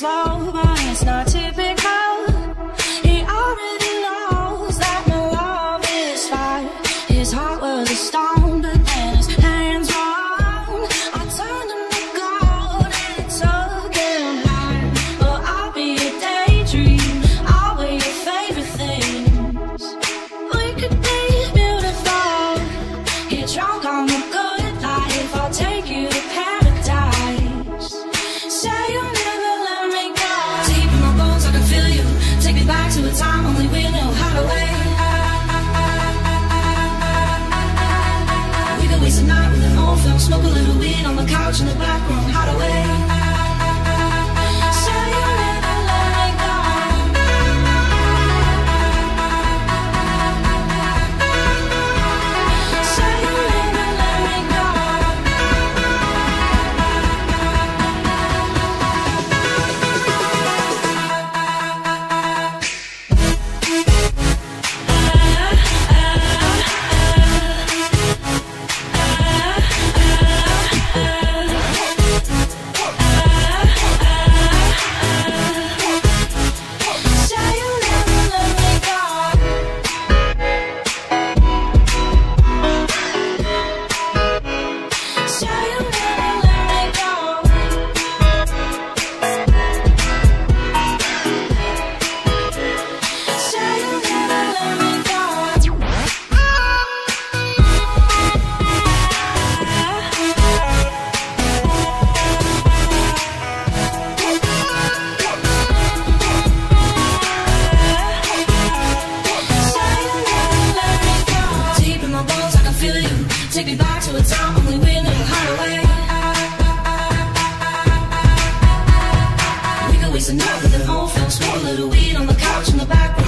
slow, but it's not typical. He already knows that my love is fire. His heart was a stone, but then his hands were on. I turned him to gold and it took him higher. But I'll be a daydream. I'll wear your favorite things. We could be beautiful. Get drunk on the couch in the back room, hideaway. Say With an old film, smoke a little weed on the couch in the back room.